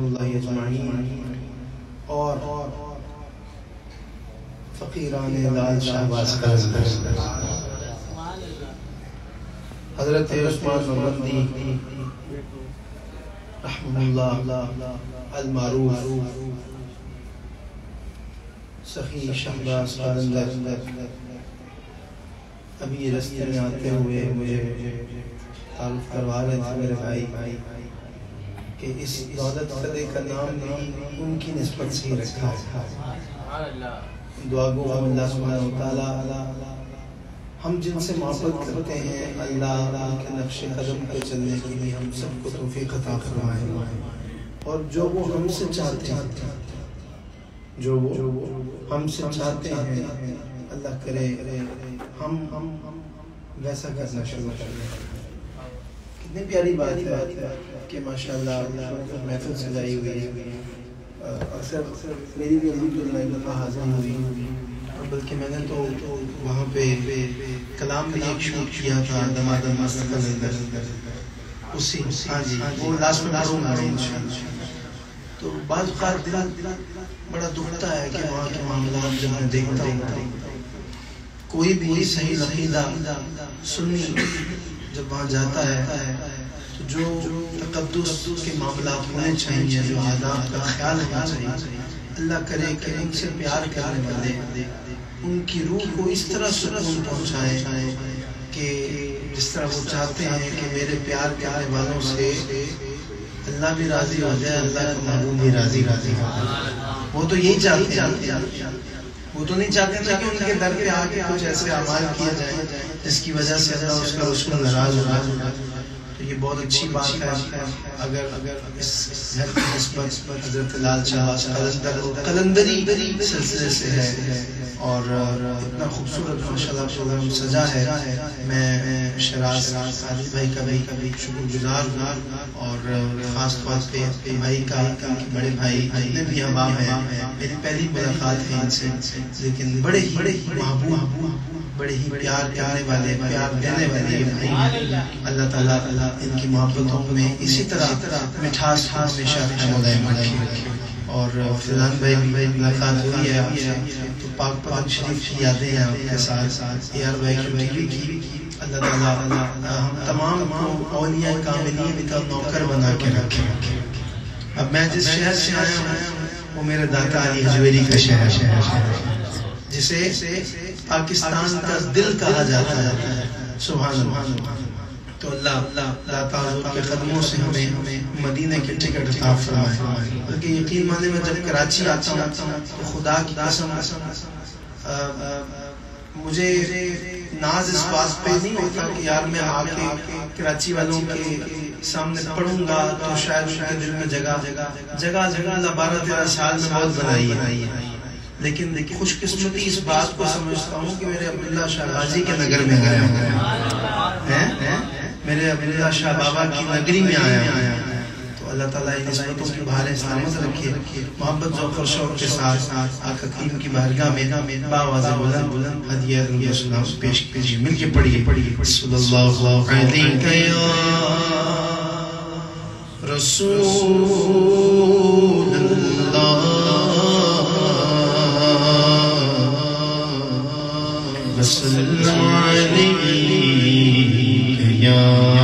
اللہ اجمعین اور فقیران لال شہباز قلندر حضرت عثمان مبندی رحمہ اللہ المعروف، سخی شہباز قلندر ابھی رستے میں آتے ہوئے مجھے تعارف کروا رہے تھے میرے بھائی۔ کہ اس دولت قدے کا نام بھی ان کی نسبت سے ہی رکھا ہے۔ دعا گو ہم اللہ سبحانہ وتعالی ہم جن سے محبت کرتے ہیں اللہ کے نقش قدم پہ چلنے کے لیے ہم سب کو توفیق عطا فرمائے۔ اور جو وہ ہم سے چاہتے ہیں جو وہ ہم سے چاہتے ہیں اللہ کرے ہم ہم ویسا کرنا شروع کر دیں۔ کتنی پیاری بات ہے کہ ماشاءاللہ محفل سجائی ہوئی ہے۔ اکثر میری بھی الحمدللہ ایک دفعہ حاضر ہوئی، اور بلکہ میں نے تو وہاں پہ کلام بھی ایک شوٹ کیا تھا، دمادم مست اندر اسی ہاں جی وہ لاسٹ میں پڑھوں گا انشاءاللہ۔ تو بعض اوقات دل بڑا دکھتا ہے کہ وہاں کے معاملات جب میں دیکھتا ہوں، کوئی بھی صحیح عقیدہ سنی جب وہاں جاتا ہے جو تقدس کے معاملات ہونے چاہیے، جو آداب کا خیال ہونا چاہیے۔ اللہ کرے کہ ان سے پیار کرنے والے ان کی روح کو اس طرح سکون پہنچائے کہ جس طرح وہ چاہتے ہیں کہ میرے پیار کرنے والوں سے اللہ بھی راضی ہو جائے، اللہ کا معلوم بھی راضی راضی ہو جائے۔ وہ تو یہی چاہتے ہیں۔ وہ تو نہیں چاہتے تھے کہ ان کے در پہ آ کے کچھ ایسے اعمال کیا جائے جس کی وجہ سے اللہ اس کا رسول ناراض ہو تو یہ بہت اچھی بات ہے۔ اگر اس گھر کی نسبت حضرت لال شاہ قلندر قلندری سلسلے سے ہے۔ اور اتنا خوبصورت ماشاءاللہ پروگرام سجا ہے۔ میں شراز عادل بھائی کا بھی کبھی شکر گزار اور خاص طور پہ بھائی کا بڑے بھائی جتنے بھی احباب ہیں میری پہلی ملاقات ہے ان سے لیکن بڑے ہی محبوب بڑے ہی پیار پیارے والے، پیار دینے والے یہ بھائی اللہ تعالیٰ ان کی محبتوں میں اسی طرح مٹھاس ہمیشہ مدائم رکھے۔ اور فضان بھائی بھی ملاقات ہوئی ہے تو پاک پاک شریف کی یادیں ہیں آپ کے ساتھ۔ اے آر بھائی کی ٹی وی کی اللہ تعالیٰ ہم تمام کو اولیاء کاملین کا نوکر بنا کے رکھے۔ اب میں جس شہر سے آیا ہوں، وہ میرے داتا علی حجویری کا شہر ہے۔ جسے پاکستان کا دل کہا جاتا ہے۔ سبحان اللہ۔ تو اللہ اللہ تعالیٰ کے قدموں سے ہمیں مدینہ کے ٹکٹ عطا فرمائے۔ بلکہ یقین مانے میں جب کراچی آتا ہوں تو خدا کی قسم مجھے ناز اس بات پہ نہیں ہوتا کہ یار میں آ کے کراچی والوں کے سامنے پڑھوں گا تو شاید ان کے دل میں جگہ جگہ جگہ اللہ بارہ تیرہ سال میں بہت بنائی ہے۔ لیکن خوش قسمتی اس بات کو سمجھتا ہوں کہ میرے عبداللہ شاہ غازی کے نگر میں آیا ہوں۔ میرے عبداللہ شاہ بابا کی نگری میں آیا ہوں۔ تو اللہ تعالیٰ ان نسبتوں کی بہاریں سلامت رکھے۔ محبت ذوق اور شوق کے ساتھ آقا کریم کی بارگاہ میں باواز بلند بلند ہدیہ رنگی السلام پیش کیجیے۔ مل کے پڑھیے۔ پڑھیے صلی اللہ علیہ یا رسول وسلم عليك يا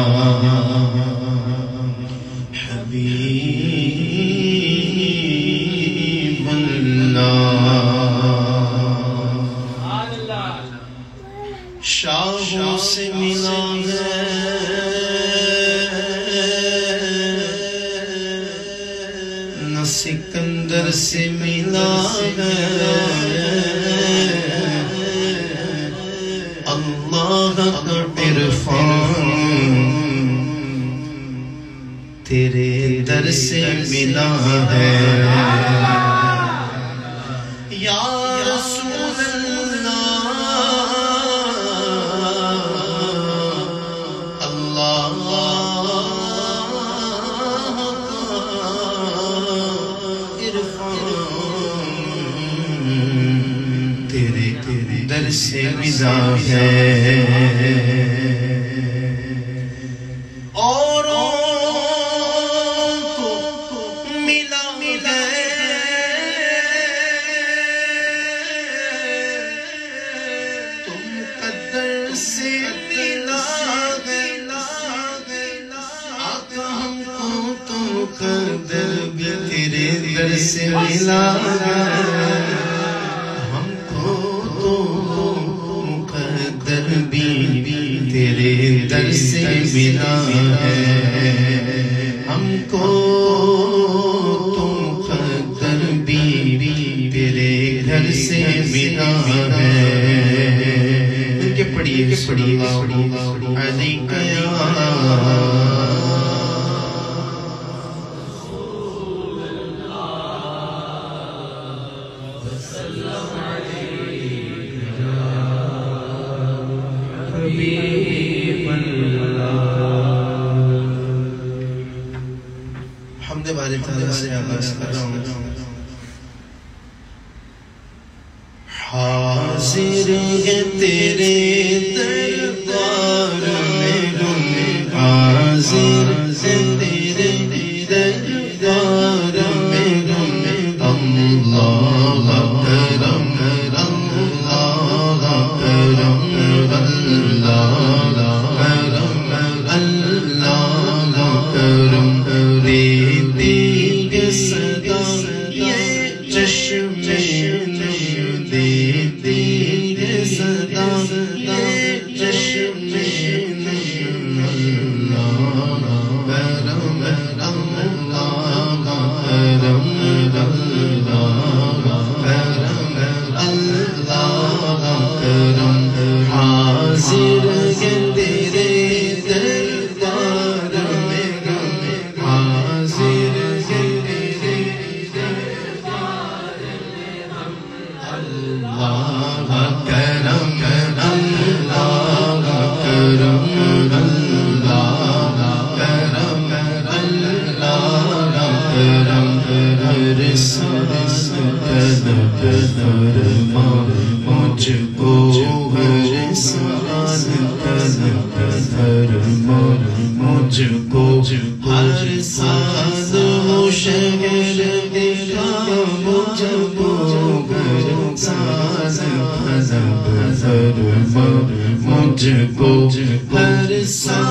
رسول اللہ اللہ عرفان تیرے در سے ملا ہے۔ حاضر ہیں تیرے در But it's not.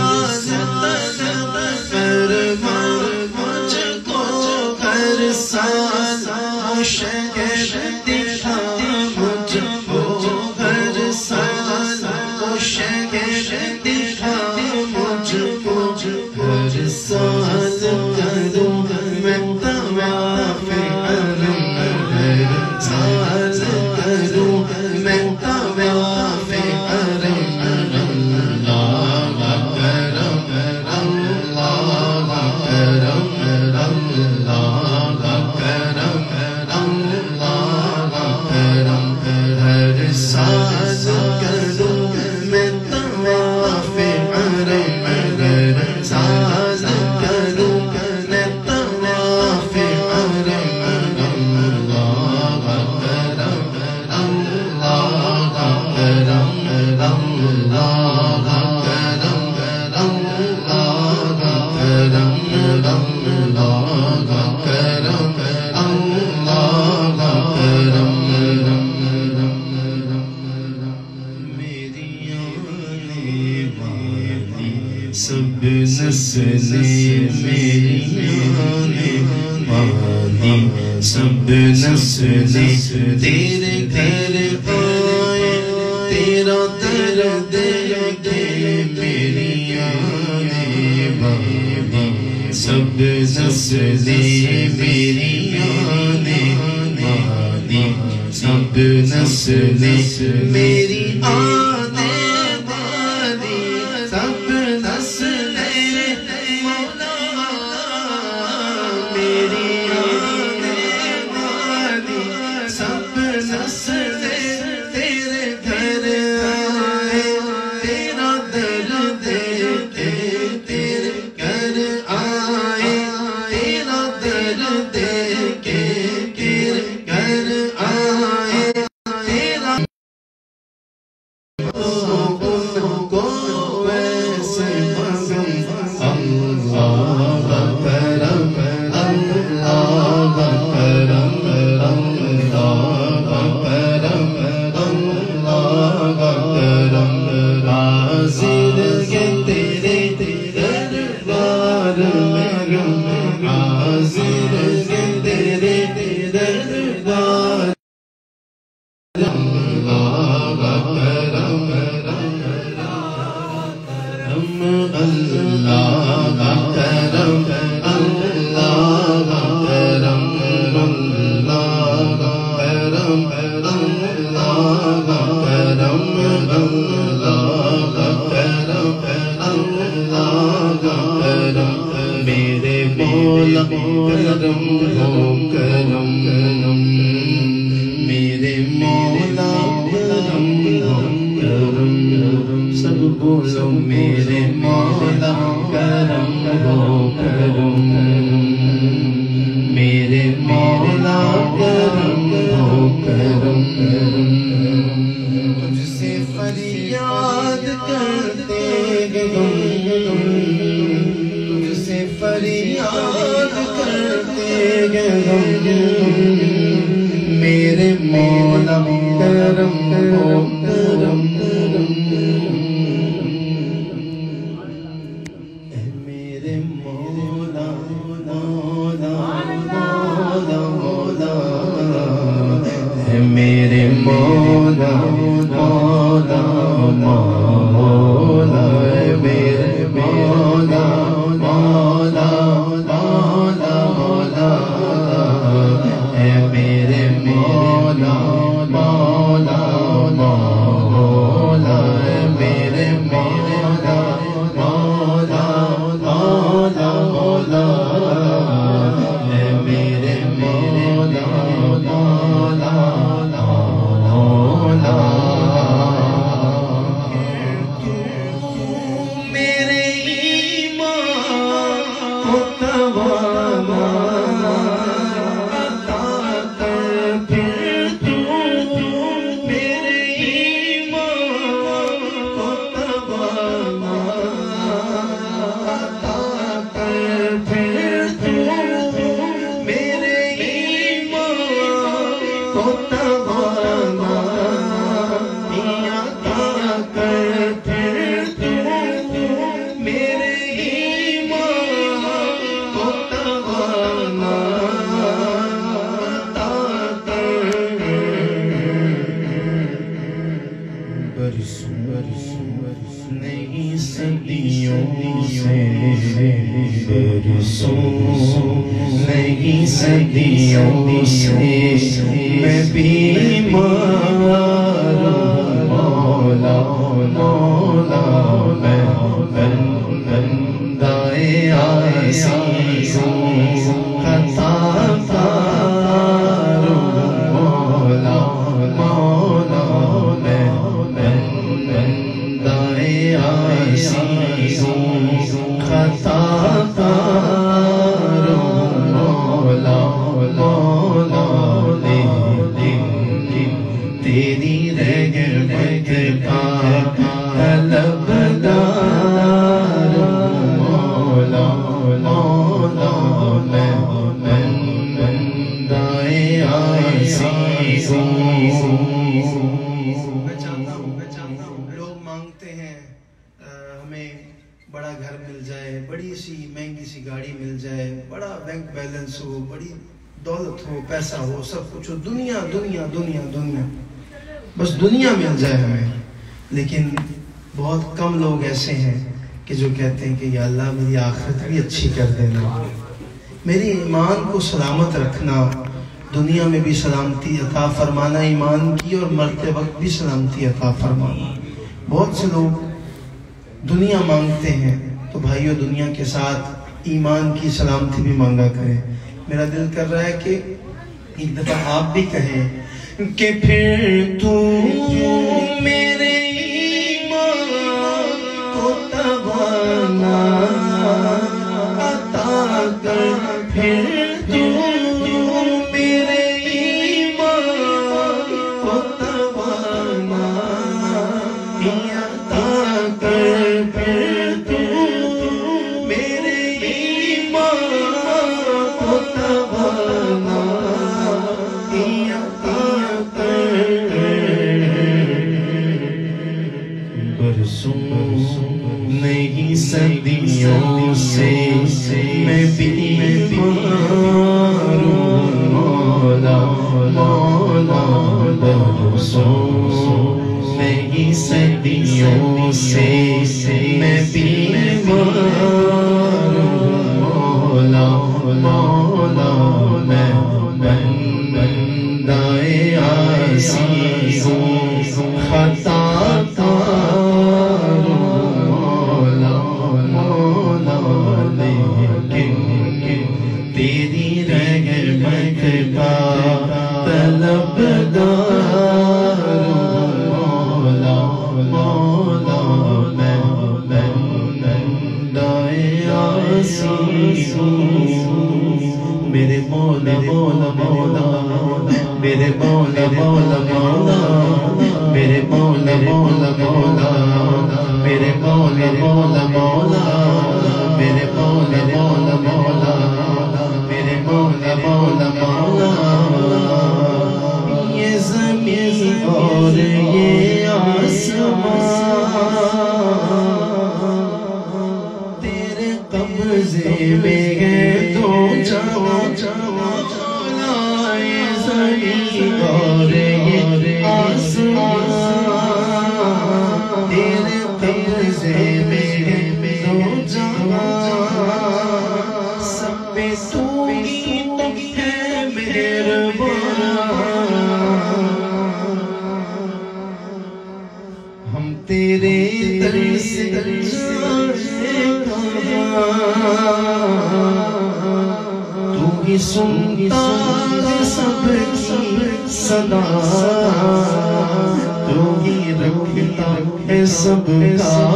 میری بابا سب نسلیں میری آنے بانی سب نسلیں میری آنے Yamuna Dhamma Dhamma کو میں چاہتا ہوں میں چاہتا ہوں لوگ مانگتے ہیں ہمیں بڑا گھر مل جائے، بڑی سی مہنگی سی گاڑی مل جائے، بڑا بینک بیلنس ہو، بڑی دولت ہو، پیسہ ہو، سب کچھ ہو، دنیا دنیا دنیا دنیا۔ بس دنیا مل جائے ہمیں، لیکن بہت کم لوگ ایسے ہیں کہ جو کہتے ہیں کہ یا اللہ میری آخرت بھی اچھی کر دینا۔ میری ایمان کو سلامت رکھنا، دنیا میں بھی سلامتی عطا فرمانا، ایمان کی اور مرتے وقت بھی سلامتی عطا فرمانا۔ بہت سے لوگ دنیا مانگتے ہیں تو بھائیو دنیا کے ساتھ ایمان کی سلامتی بھی مانگا کریں۔ میرا دل کر رہا ہے کہ ایک دفعہ آپ بھی کہیں کہ پھر تو میرے ہم تیرے در سے تو ہی سنتا ہے سب کی صدا۔ تو ہی رکھتا ہے سب کا۔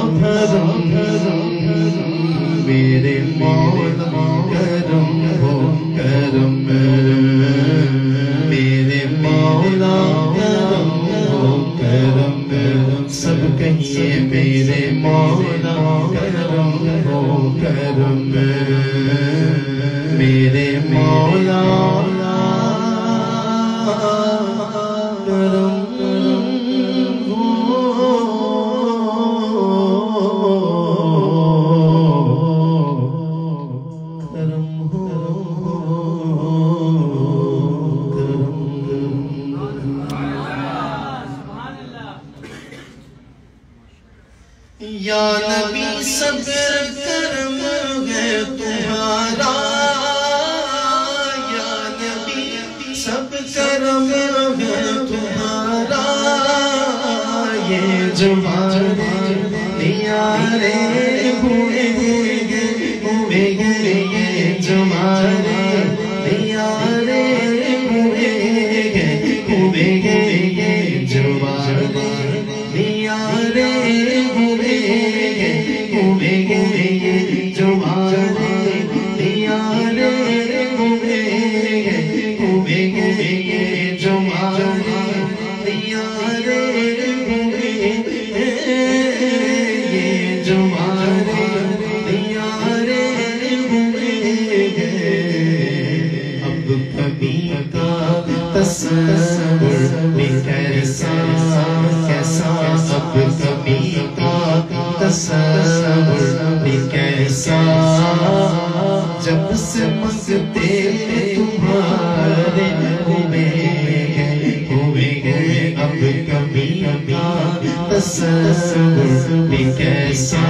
گئے مستے تمہارے ہوئے گئے ہوئے اب کبھی کبھی تصور بھی کیسا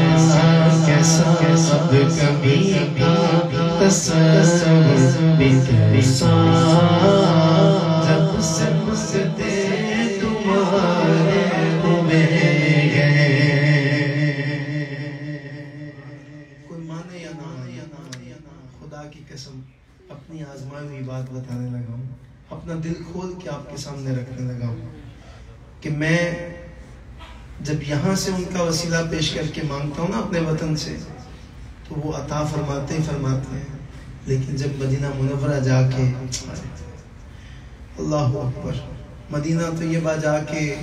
کیسا اب کبھی کبھی تصور بھی کیسا قسم، اپنی آزمائی ہوئی بات بتانے لگا ہوں، اپنا دل کھول کے آپ کے سامنے رکھنے لگا ہوں کہ میں جب یہاں سے ان کا وسیلہ پیش کر کے مانگتا ہوں نا اپنے وطن سے، تو وہ عطا فرماتے ہی فرماتے ہیں۔ لیکن جب مدینہ منورہ جا کے، اللہ اکبر، مدینہ تو یہ با جا کے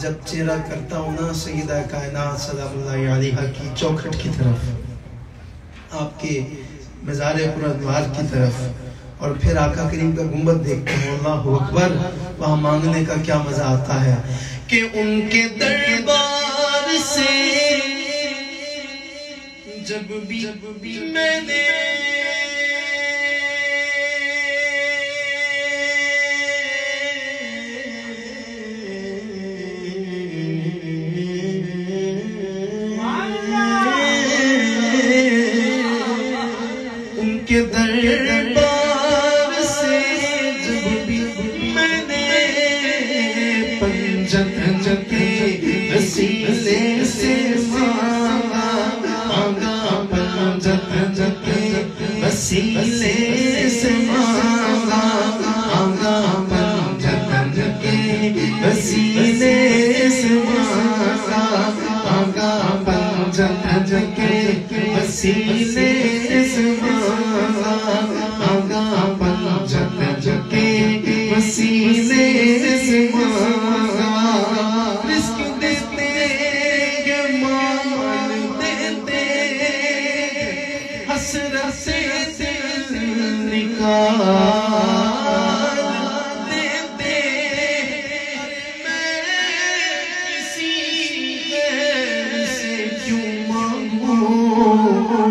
جب چہرہ کرتا ہوں نا سیدہ کائنات سلام اللہ علیہ کی چوکھٹ کی طرف، آپ کے مزار پر کی طرف اور پھر آقا کریم کا گنبد دیکھتے ہیں، اللہ اکبر، وہاں مانگنے کا کیا مزہ آتا ہے؟ کہ ان کے دربار سے جب بھی میں نے سینے سنا گا پل جن جکے سینے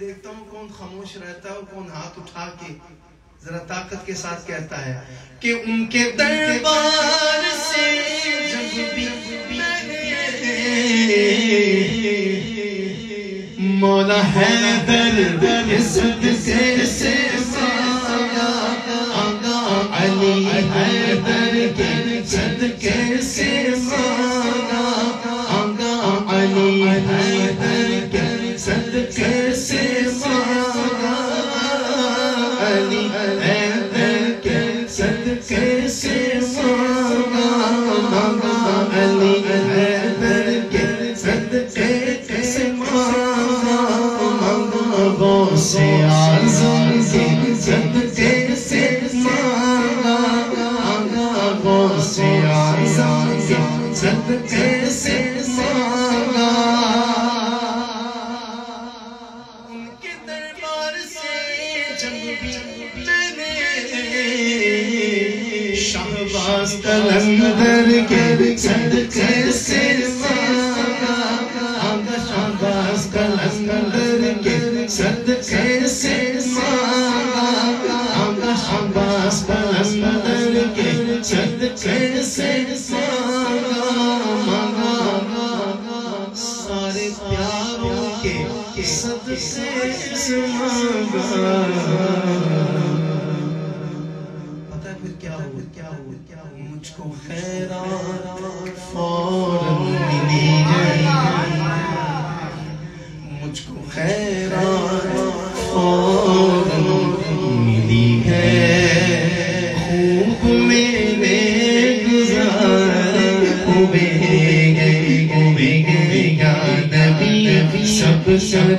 دیکھتا ہوں کون خاموش رہتا ہے کون ہاتھ اٹھا کے ذرا طاقت کے ساتھ کہتا ہے کہ ان کے دربار سے جب بھی مولا ہے در صد سے سے علی درد کے سے علی کو خیرات ملی مجھ کو خیرات ملی ہے خوب میرے گزار خوبے گئے خوبے گئے یا نبی سب سر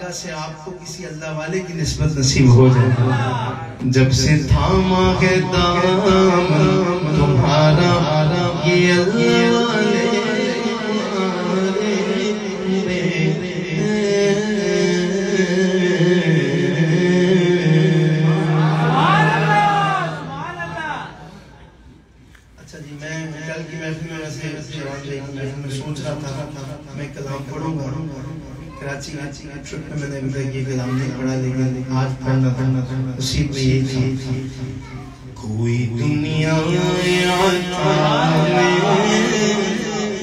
بارگاہ سے آپ کو کسی اللہ والے کی نسبت نصیب ہو جائے۔ جب سے تھاما ہے دامن تمہارا یہ اللہ والے۔ اچھا جی میں سوچ رہا تھا، میں کلام پڑھوں گا۔ کراچی ٹرپ میں میں نے ابھی تک یہ کلام نہیں پڑھا، لیکن آج پڑھنا تھا اسی میں یہ تھی کوئی دنیا عطا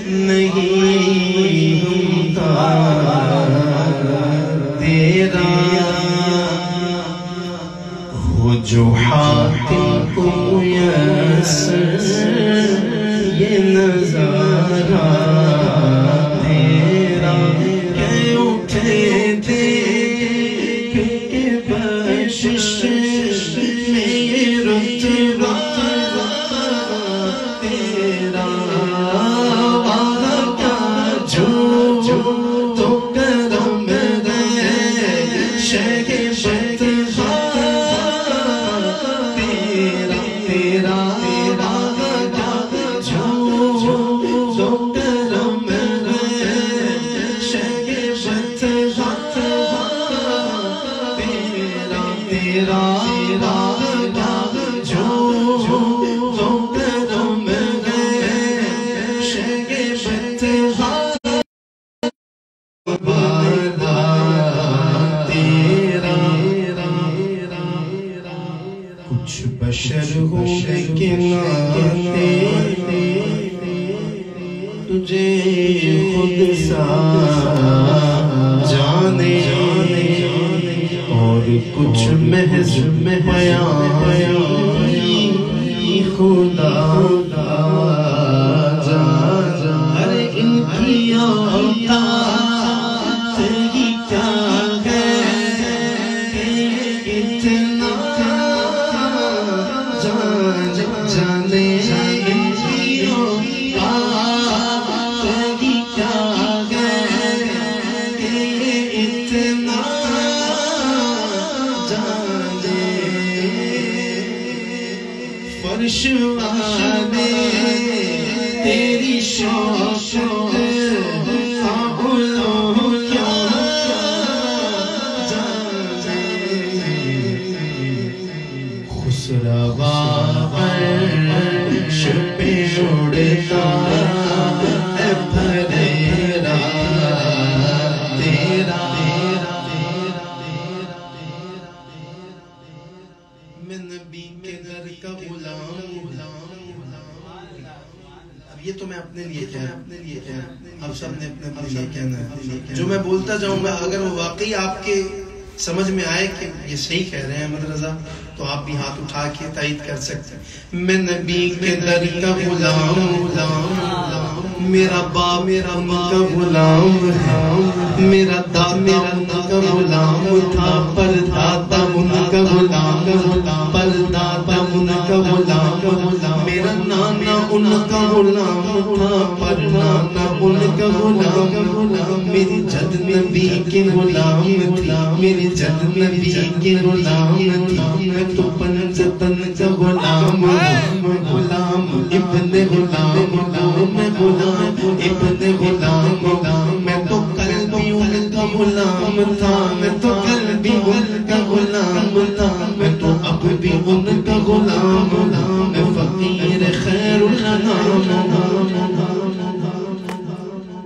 نہیں ہوتا۔ تیرا ہو جو حاکم کو یسر یہ نظارہ۔ تجھے خود سا جانے اور کچھ محض بیان غلام ہے۔ میرا دادا ان کا غلام تھا پر دادا ان کا غلام پر دادا ان کا غلام میرا نانا ان کا غلام تھا۔ پر نانا ان کا غلام میری جد نبی کے غلام تھی۔ میری جد نبی کے غلام تھی۔ میں تو پنجتن کا غلام غلام ابن غلام میں غلام ابن غلام غلام تھا، میں تو قلبی ان کا غلام تھا، میں تو اب بھی ان کا غلام میں فقیر خیر الانام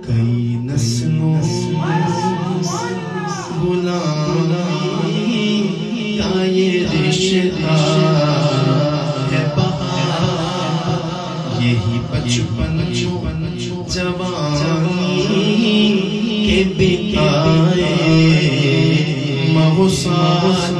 کئی نسلوں غلامی کا یہ رشتہ Sima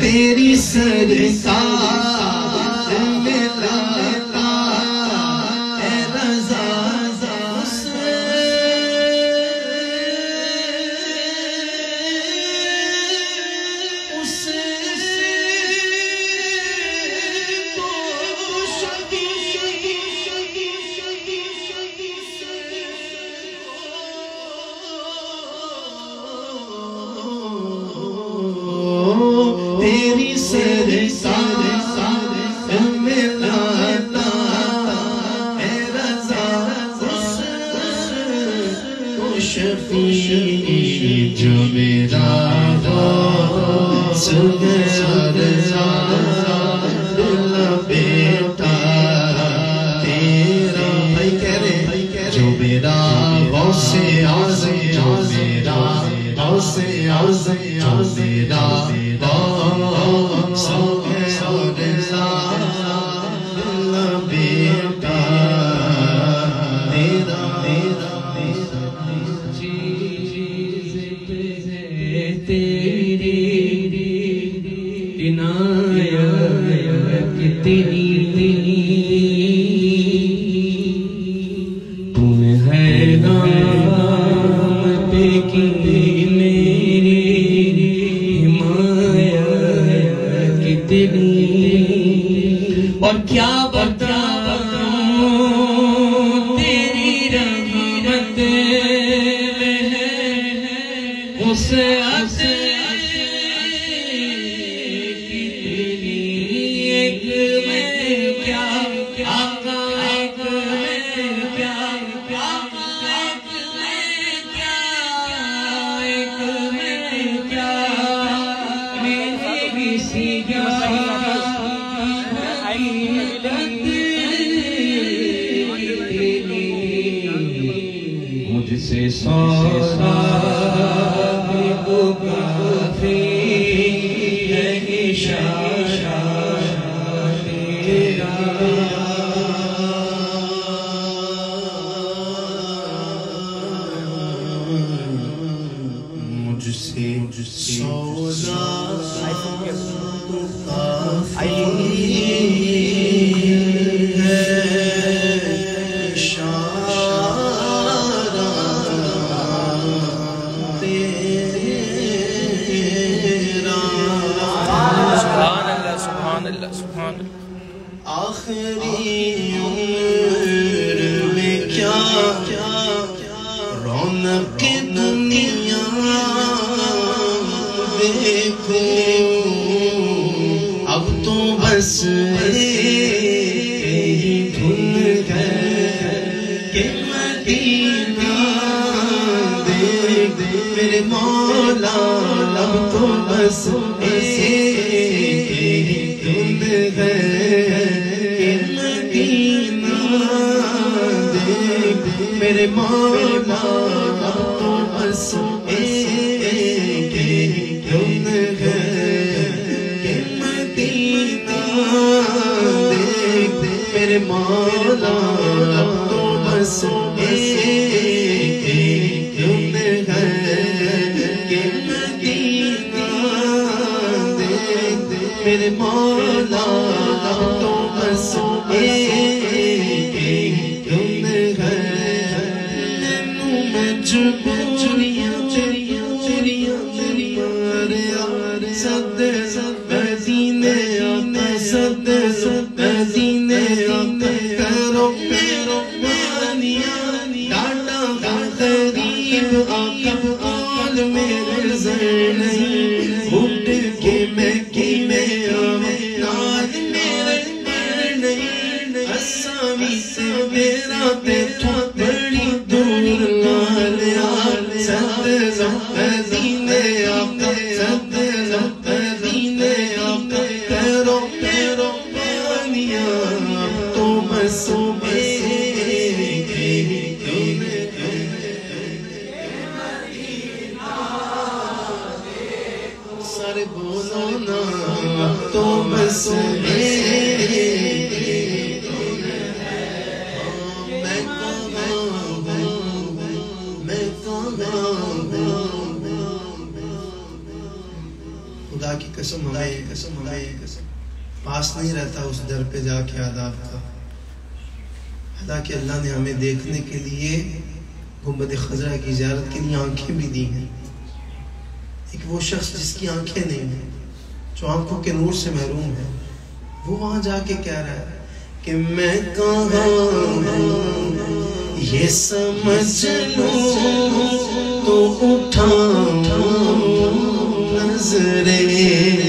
کہ تیری غریب آل میرے زر نہیں اٹھ کے میں کی میں آمد میرے پر نہیں سے میرا تیرا ہمیں پاس نہیں رہتا، اس در پہ جا کے آداب کا۔ حالانکہ اللہ نے ہمیں دیکھنے کے لیے گنبد خزرہ کی زیارت کے لیے آنکھیں بھی دی ہیں۔ ایک وہ شخص جس کی آنکھیں نہیں ہیں، جو آنکھوں کے نور سے محروم ہے، وہ وہاں جا کے کہہ رہا ہے کہ میں کہاں ہوں یہ سمجھ لوں تو اٹھاؤں نظریں۔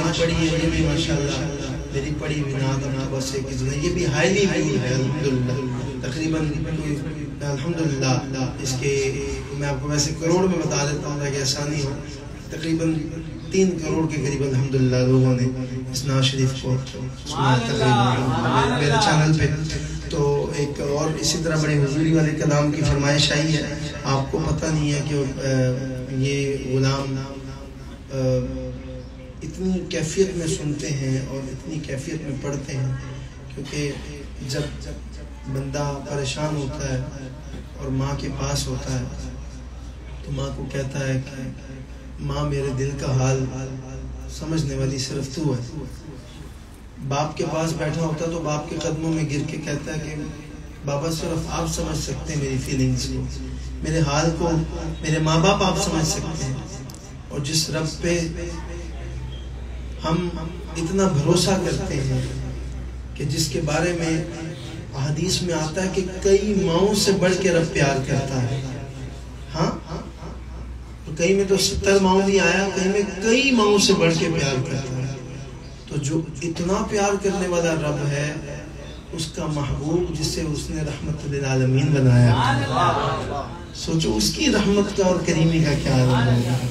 ابھی پڑھی ہے یہ بھی ماشاءاللہ میری پڑھی ہوئی نعت اپنا بس ایک کی یہ بھی ہائیلی بیوٹ ہے۔ الحمدللہ۔ تقریباً کوئی الحمدللہ اس کے میں آپ کو ویسے کروڑ میں بتا دیتا ہوں تاکہ آسانی ہو۔ تقریباً تین کروڑ کے قریب الحمدللہ لوگوں نے اس ناز شریف کو سنا تقریباً میرے چینل پہ۔ تو ایک اور اسی طرح بڑے حضوری والے کلام کی فرمائش آئی ہے۔ آپ کو پتہ نہیں ہے کہ یہ غلام اتنی کیفیت میں سنتے ہیں اور اتنی کیفیت میں پڑھتے ہیں کیونکہ جب بندہ پریشان ہوتا ہے اور ماں کے پاس ہوتا ہے تو ماں کو کہتا ہے کہ ماں میرے دل کا حال سمجھنے والی صرف تو ہے۔ باپ کے پاس بیٹھا ہوتا تو باپ کے قدموں میں گر کے کہتا ہے کہ بابا صرف آپ سمجھ سکتے ہیں میری فیلنگز کو۔ میرے حال کو میرے ماں باپ آپ سمجھ سکتے ہیں۔ اور جس رب پہ ہم اتنا بھروسہ کرتے ہیں کہ جس کے بارے میں حدیث میں آتا ہے کہ کئی ماؤں سے بڑھ کے رب پیار کرتا ہے۔ ہاں؟ کئی میں تو ستر ماؤں بھی آیا، کئی میں کئی ماؤں سے بڑھ کے پیار کرتا ہے۔ تو جو اتنا پیار کرنے والا رب ہے، اس کا محبوب جسے اس نے رحمت للعالمین بنایا۔ سوچو، اس کی رحمت کا اور کریمی کا کیا عالم ہوگا؟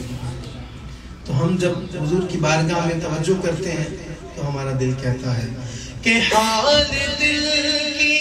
تو ہم جب حضور کی بارگاہ میں توجہ کرتے ہیں تو ہمارا دل کہتا ہے کہ حال دل کی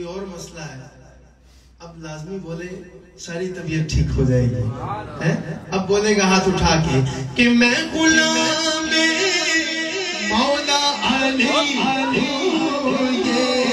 کوئی اور مسئلہ ہے اب لازمی بولے ساری طبیعت ٹھیک ہو جائے گی۔ اب بولے گا ہاتھ اٹھا کے کہ میں غلام مولا علی۔ ہوں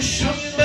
show.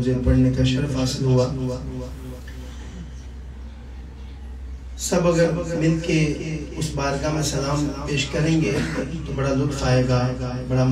مجھے پڑھنے کا شرف حاصل ہوا۔ سب اگر مل کے اس بارگاہ میں سلام پیش کریں گے تو بڑا لطف آئے گا، بڑا